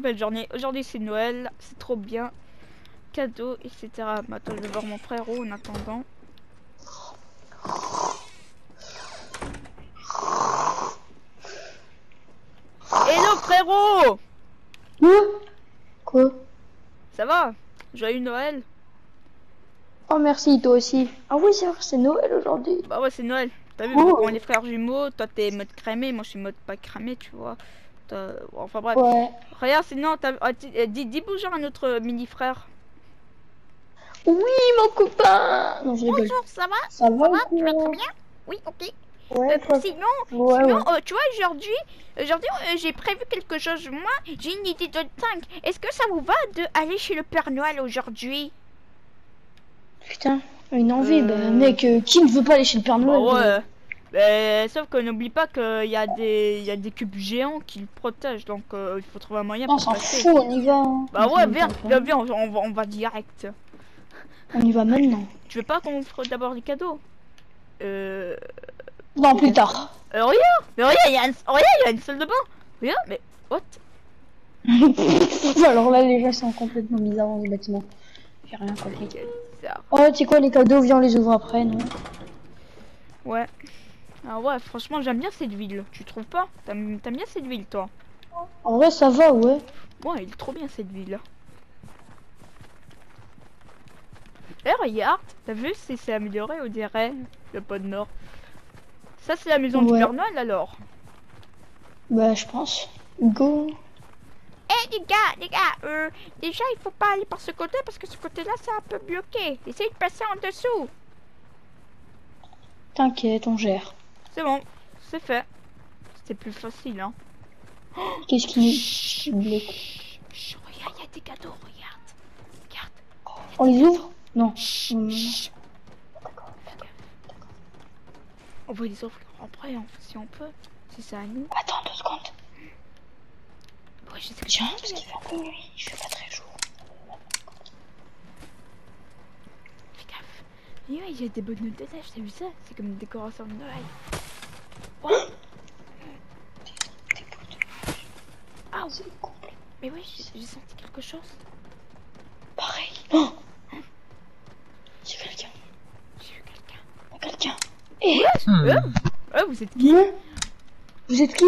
très belle journée. Aujourd'hui c'est Noël, c'est trop bien. Cadeaux, etc. Bah, attends, je vais voir mon frérot en attendant. Hello frérot Quoi? Quoi? Ça va? Joyeux Noël Oh merci, toi aussi. Ah oui, c'est vrai, c'est Noël aujourd'hui. Bah ouais, c'est Noël. T'as vu, Oh. on est frères jumeaux, toi t'es mode cramé, moi je suis mode pas cramé, tu vois. T'as- Enfin bref. Ouais. Regarde, sinon, t'as- dis, euh, dis, dis bonjour à notre mini frère. Oui, mon copain Non, je rigole. Bonjour, ça va? Ça va Tu vas quoi très bien? Oui, ok. Ouais, Euh, toi- sinon, ouais, ouais. sinon euh, tu vois, aujourd'hui, aujourd'hui euh, j'ai prévu quelque chose. Moi, j'ai une idée de dingue. Est-ce que ça vous va de aller chez le Père Noël aujourd'hui? Putain, une envie. Euh. Bah, mec, euh, qui ne veut pas aller chez le Père Bah Noël ouais. Mais, sauf qu'on n'oublie pas qu'il y a des, il y a des cubes géants qui le protègent, donc euh, il faut trouver un moyen On pour s'en fout, on y va. hein. Bah On ouais, viens, viens, viens, on, on va, on va direct. On y va maintenant. Tu veux pas qu'on offre d'abord les cadeaux? Euh... Non, plus tard. euh, regarde Mais regarde, il y, a une- regarde, il y a une salle de bain Regarde, mais... What? Alors là, les gens sont complètement bizarres dans ce bâtiment. J'ai rien compris. Quel bizarre. Oh, tu sais quoi, les cadeaux, viens, on les ouvre après, non? Ouais. Ah ouais, franchement, j'aime bien cette ville. Tu trouves pas? T'aimes bien cette ville, toi? En vrai, ça va, ouais. Ouais, il est trop bien cette ville. Eh, regarde, t'as vu, c'est c'est amélioré, on dirait, le pôle Nord. Ça, c'est la maison du. Père Noël, alors Bah, je pense. Go. Eh les gars, les gars, euh, déjà il faut pas aller par ce côté parce que ce côté-là c'est un peu bloqué. Essayez de passer en dessous. T'inquiète, on gère. C'est bon, c'est fait. C'était plus facile, hein. Qu'est-ce qui bloque regarde, il y a des cadeaux, regarde. Regarde. On les ouvre Non. On va les ouvrir après, hein, si on peut. Si c'est à nous. Attends deux secondes. Ouais, je sais que Tiens, parce qu'il fait un peu nuit, je fais pas très jour. Fais gaffe. Il y a des bonnes de neige, t'as vu ça? C'est comme une décoration de Noël. Oh, ah, C'est complet. mais oui, j'ai senti quelque chose. Pareil. Oh J'ai quelqu'un. J'ai vu quelqu'un. Quelqu'un. Eh Euh, euh, vous êtes qui Vous êtes qui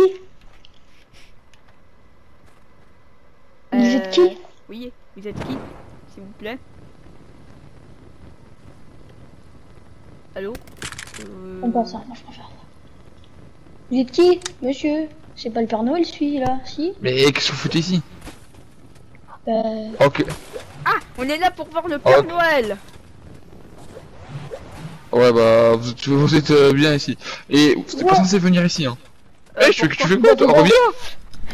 Vous êtes qui Oui, vous êtes qui S'il vous plaît? Allô? Euh... On passe ça, moi je préfère. Vous êtes qui, monsieur? C'est pas le Père Noël celui-là, si? Mais qu'est-ce que vous foutez ici? Euh... Ok. Ah, on est là pour voir le Père Oh. Noël Ouais bah vous, vous êtes euh, bien ici. Et t'es pas Ouais. censé venir ici hein. Euh, Eh, tu, fais- tu fais quoi toi Reviens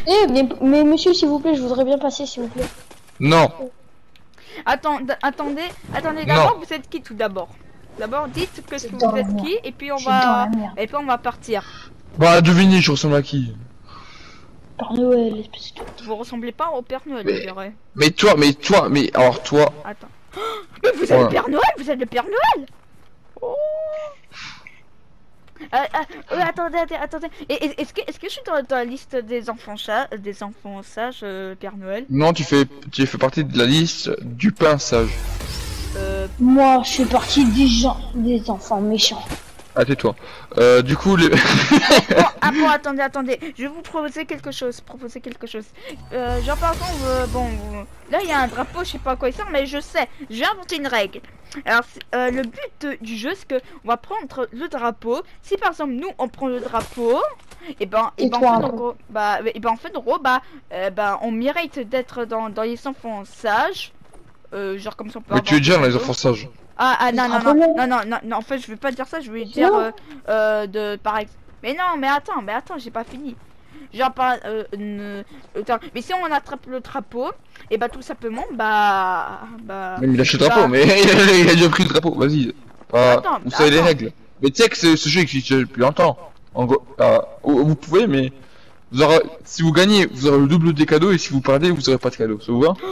Eh, mais, mais monsieur, s'il vous plaît, je voudrais bien passer, s'il vous plaît. Non. Attends, attendez, attendez, Non. d'abord vous êtes qui tout d'abord? D'abord dites que C'est vous êtes qui et puis on va... la merde. Et puis on va partir. Bah devinez je ressemble à qui Père Noël, espèce de... Vous ressemblez pas au Père Noël, Mais- je dirais. Mais toi, mais toi, mais alors toi, Attends. Mais vous êtes le. Père Noël Vous êtes le Père Noël Oh Euh, euh, euh, attendez, attendez, attendez. Et- et- Est-ce que, est-ce que je suis dans, dans la liste des enfants chats, des enfants sages, euh, Père Noël? Non tu fais tu fais partie de la liste du pain sage. euh, Moi, je fais partie des gens, des enfants méchants. Ah tais-toi. Euh, du coup les... Ah bon, attendez, attendez. Je vais vous proposer quelque chose. Proposer quelque chose. Euh, genre par exemple, euh, bon, euh, là il y a un drapeau, je sais pas à quoi il sert, mais je sais. J'ai inventé une règle. Alors, euh, le but de- du jeu, c'est que on va prendre le drapeau. Si par exemple nous on prend le drapeau, et ben, et, Et ben, en fait, en gros, bah, et ben en fait, en gros, bah, euh, bah, on mérite d'être dans, dans les enfants sages. Euh, genre comme ça on peut Mais tu es déjà dans les enfants sages. Ah, ah Le non, non, non, non, non, non, non, en fait, je vais pas dire ça, je vais dire Non. euh, euh, de par ex- Mais non, mais attends, mais attends, j'ai pas fini. Genre par euh, ne- mais si on attrape le drapeau, et bah tout simplement, bah bah Même il a acheté le bah, drapeau, mais il a, déjà pris le drapeau, vas-y. Ah, Attends, vous savez les règles. Mais tu sais que ce, ce jeu existe depuis longtemps. En gros, ah, vous vous pouvez, mais vous aurez, si vous gagnez, vous aurez le double des cadeaux, et si vous perdez, vous aurez pas de cadeaux. Ça vous va?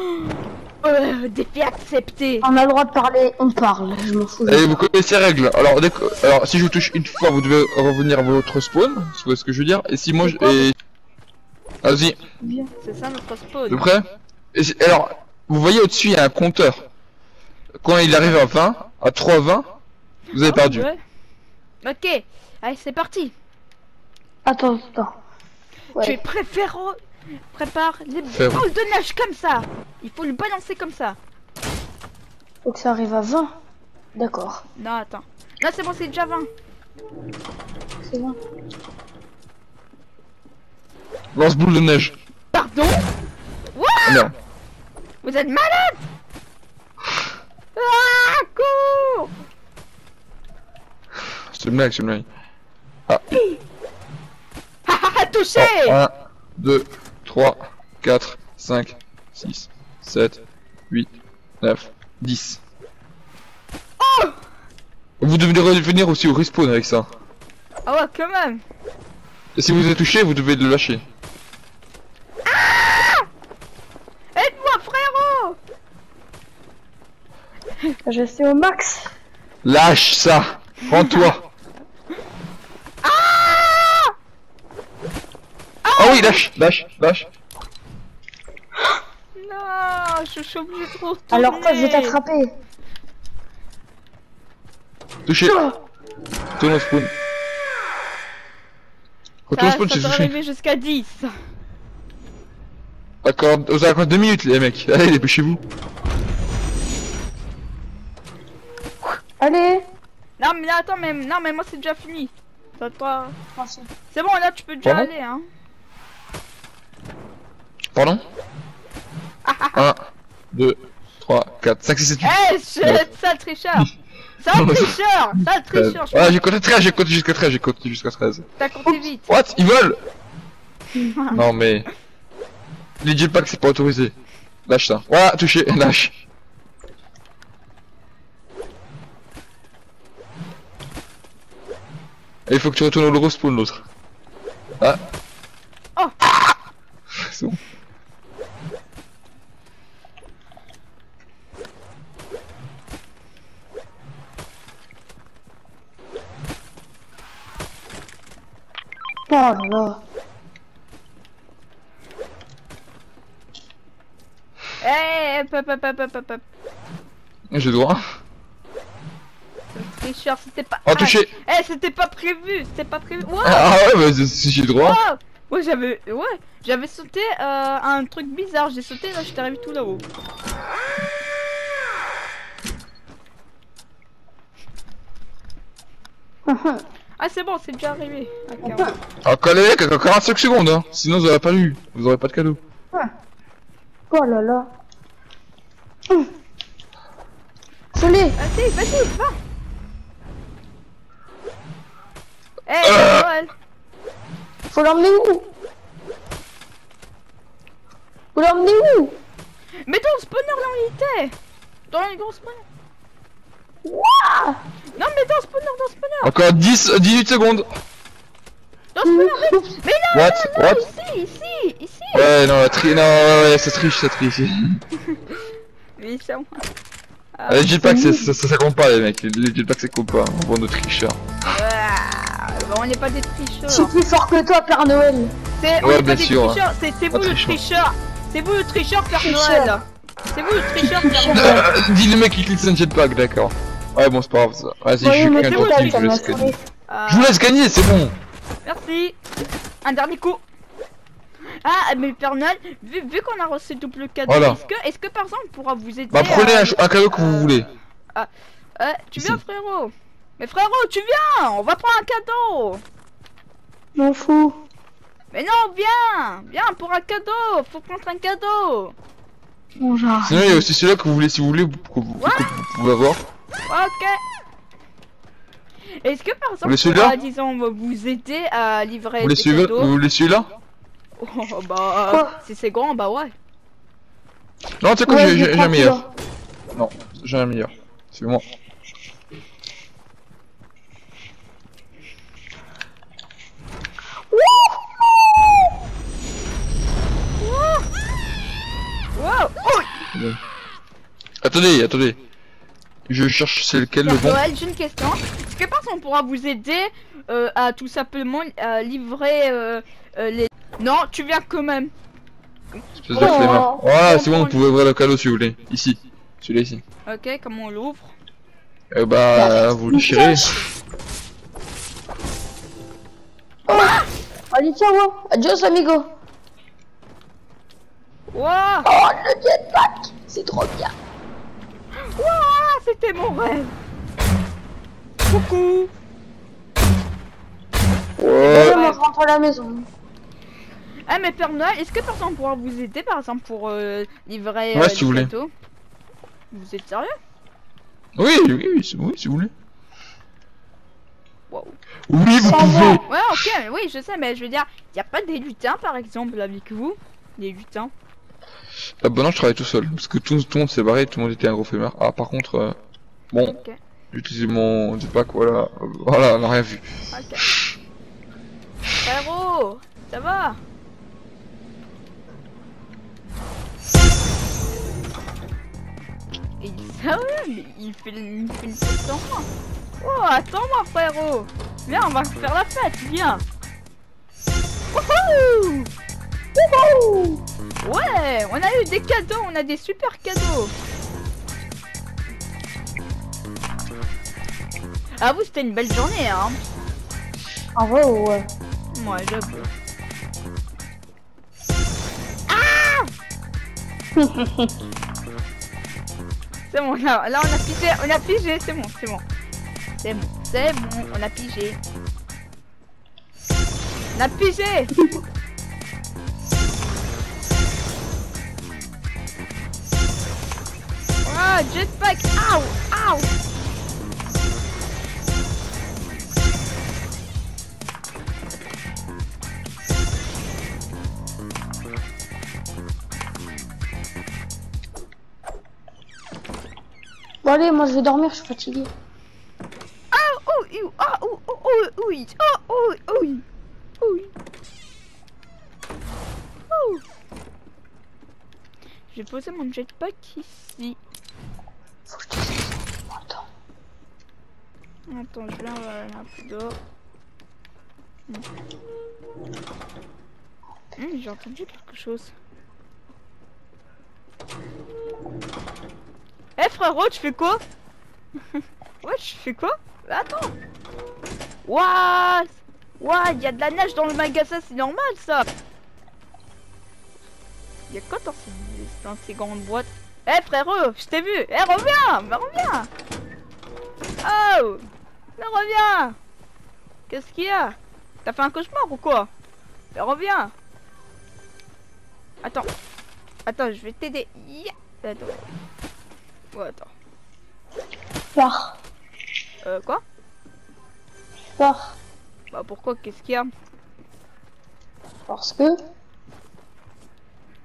euh, défi accepté. On a le droit de parler, on parle, je m'en fous. Et vous connaissez les règles. Alors, dès que- alors, si je vous touche une fois, vous devez revenir à votre spawn. Tu vois ce que je veux dire Et si moi, je, et Vas-y, C'est ça notre spawn. de près Et Alors, vous voyez au-dessus, il y a un compteur. Quand il arrive à 20, à 3,20, vous avez Ah, perdu. ouais. Ok, allez c'est parti. Attends, attends. Tu es Ouais. Ferro Prépare les boules de neige comme ça. Il faut le balancer comme ça. Faut que ça arrive à 20. D'accord. Non attends. Non c'est bon c'est déjà 20. C'est bon. Lance boule de neige. Pardon? Ah, non. Vous êtes malade? Ah cours C'est une blague, c'est une blague. Ah ah ah touché 1, 2, 3, 4, 5, 6, 7, 8, 9, 10. Vous devez revenir aussi au respawn avec ça. Ah ouais quand même Et si vous êtes touché, vous devez le lâcher. Aide-moi frérot Je suis au max. Lâche ça Rends-toi Ah Lâche, lâche, lâche. Non je suis obligé de retourner. Alors toi, je vais t'attraper. Touché. Retourne au spawn. Retourne au Ça, spawn, ça c'est touché. arriver jusqu'à 10. D'accord, vous avez encore deux minutes les mecs. Allez, dépêchez-vous. Allez. Non mais là, attends mais non mais moi c'est déjà fini. Ça, toi... Merci. C'est bon là tu peux déjà Pardon aller hein. Pardon 1, 2, 3, 4, 5, 6, 7, 8. Eh sale tricheur Sale tricheur Sale tricheur j'ai compté 13, j'ai compté jusqu'à 13, j'ai compté jusqu'à 13. T'as compté vite. What Ils volent Non mais... Les jetpacks c'est pas autorisé. Lâche ça. Voilà, touché, lâche. Et il faut que tu retournes au spawn l'autre. Ah. Oh. C'est bon. Oh là là. Eh hop hop hop hop hop hop. J'ai droit. Tricheur c'était pas... Oh touché Eh c'était pas prévu C'était pas prévu Wow Ah ouais, bah si j'ai droit. Wow Ouais j'avais... Ouais J'avais sauté euh, un truc bizarre. J'ai sauté là j'étais arrivé tout là-haut. Ah c'est bon c'est déjà arrivé. Encore les mecs, encore 45 secondes hein. Sinon vous aurez pas eu. Vous aurez pas de cadeau. Oh là là. Hum. Je l'ai. Vas-y, vas-y, va Eh, Euh. Noël Faut l'emmener où? Faut l'emmener où? Mais dans le spawner là où il était Dans les gros spawner Non mais dans spawner, dans spawner Encore 10, 18 secondes. Dans spawner, mais, mais là, What? là, là, What? ici, ici, ici Ouais, non, la tri... non, ouais, ouais, ça triche, ça triche. Oui, c'est moi Ah, Les jetpacks, c'est- ça, ça, ça compte pas, les mecs. Les jetpacks, ça compte pas. On vend nos tricheurs. ah, bon, on n'est pas des Je tricheurs suis plus fort que toi, Père Noël. C'est Ouais, bien des sûr. tricheurs, c'est vous le tricheur. C'est vous le tricheur Père. Noël C'est vous le tricheur Père. Noël dis le mec qui clique sur un jetpack, d'accord. Ouais, bon, c'est pas grave ça. Vas-y, Ouais, je suis qu'un ça je vous laisse gagner. Ah, Je vous laisse gagner, c'est bon. Merci Un dernier coup Ah, mais Père Noël, vu, vu qu'on a reçu double cadeau, Voilà. est-ce que, est-ce que par exemple on pourra vous aider Bah, prenez à- un, un cadeau que vous euh, voulez. Euh, tu viens frérot Mais frérot, tu viens On va prendre un cadeau M'en fous. Mais non, viens Viens pour un cadeau Faut prendre un cadeau Bon, genre. Sinon, il y a aussi celui-là que vous voulez, si vous voulez, que vous, que vous pouvez avoir. Ok Est-ce que par exemple, on celui-là pourra, disons, vous aider à livrer Vous celui-là cadeaux Vous voulez celui-là Oh, bah, si c'est grand, bah ouais. Non, tu sais quoi, Ouais, j'ai un meilleur. Non, j'ai un meilleur. C'est moi. Wow Oh Attendez, attendez. Je cherche c'est lequel le bon. Noël, j'ai une question. Est-ce que personne on pourra vous aider euh, à tout simplement euh, livrer euh, euh, les... Non, tu viens quand même. Espèce de flemmard. Voilà, c'est bon, vous pouvez ouvrir le cadeau si vous voulez. Ici. Celui-là ici. Ok, comment on l'ouvre Eh bah, vous le tirez. Allez, ciao. Adios, amigo. Wouah Oh, le jetpack. C'est trop bien. C'était mon rêve Coucou Allez, Ouais. moi, je rentre à la maison. Ah mais Père Noël, est-ce que personne pourra vous aider par exemple pour euh, livrer Ouais, euh, si les vous voulez. gâteaux Vous êtes sérieux? Oui, oui, oui, si- oui, si vous voulez. Wow. Oui, vous pouvez. Ouais ok, mais oui je sais, mais je veux dire, y a pas des lutins par exemple avec vous? Des lutins? Ah bah non, je travaille tout seul. Parce que tout, tout le monde s'est barré, tout le monde était un gros flemmard. Ah, par contre, euh, bon, Ok, j'ai utilisé mon jetpack, voilà. Voilà, on a rien vu. ok. Frérot, ça va? Il fait, il fait une fête sans moi. Oh, attends-moi, frérot. Viens, on va faire la fête, viens. Wouhou Wouhou Ouais, on a eu des cadeaux, on a des super cadeaux. Ah vous, c'était une belle journée, hein. En vrai, ouais. Moi, j'avoue. C'est bon, là, là on a pigé, on a pigé, c'est bon, c'est bon. C'est bon, c'est bon, on a pigé. On a pigé Ah, jetpack Aouh Aouh Bon, allez, moi, je vais dormir, je suis fatigué. Ah, oh, ouh, ah, ouh, oh, oh, oui, ah, oh, oui, oui. Oh. Je vais poser mon jetpack ici. Attends, je euh, un peu d'eau. Hmm. Hmm, J'ai entendu quelque chose. Eh frérot, tu fais quoi? Ouais, tu fais quoi? Attends. What? What? Il y a de la neige dans le magasin, c'est normal ça. Il y a quoi dans ces, dans ces grandes boîtes? Eh frérot, je t'ai vu. Eh reviens, reviens. Oh mais reviens Qu'est-ce qu'il y a? T'as fait un cauchemar ou quoi? Mais reviens Attends. Attends, je vais t'aider. Attends. Ouais, attends. Pars. Euh, quoi? Pars. Bah pourquoi? Qu'est-ce qu'il y a? Parce que.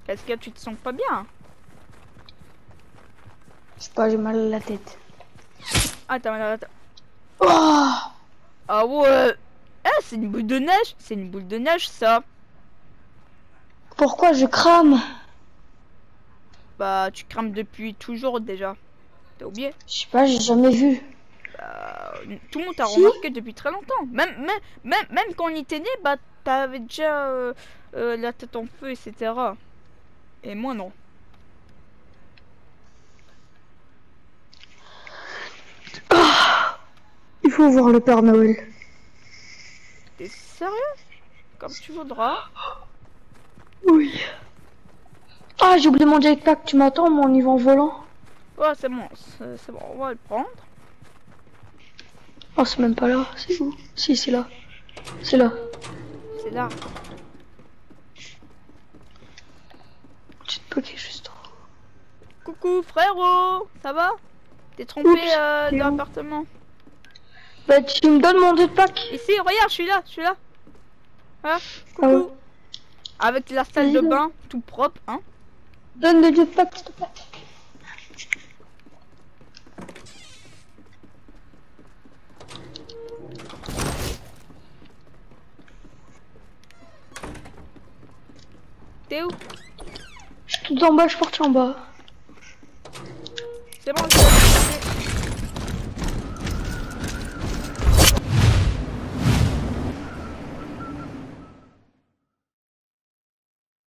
Est-ce que tu te sens pas bien? Je sais pas, j'ai mal à la tête. Attends, attends, attends. Oh Ah ouais Eh, c'est une boule de neige C'est une boule de neige, ça Pourquoi je crame? Bah, tu crames depuis toujours, déjà. T'as oublié? Je sais pas, j'ai jamais vu. Bah, tout le monde t'a Si. remarqué depuis très longtemps. Même, même, même, même quand on était né, bah, t'avais déjà euh, euh, la tête en feu, etc. Et moi, non. Il faut voir le Père Noël. T'es sérieux? Comme tu voudras. Oui. Ah, j'ai oublié mon jetpack, tu m'attends, mon niveau en volant Ouais, c'est bon, c'est bon, on va le prendre. Oh, c'est même pas là, c'est où? Si, c'est là. C'est là. C'est là. Jetpack est juste en haut. Coucou, frérot Ça va? T'es trompé euh, d'appartement Bah, tu me donnes mon jetpack Ici, regarde, je suis là, je suis là. Hein Ah. Coucou. Avec la salle de bain tout propre, hein Donne le jetpack, s'il te plaît. T'es où? Je suis tout en bas, je suis parti en bas. C'est bon,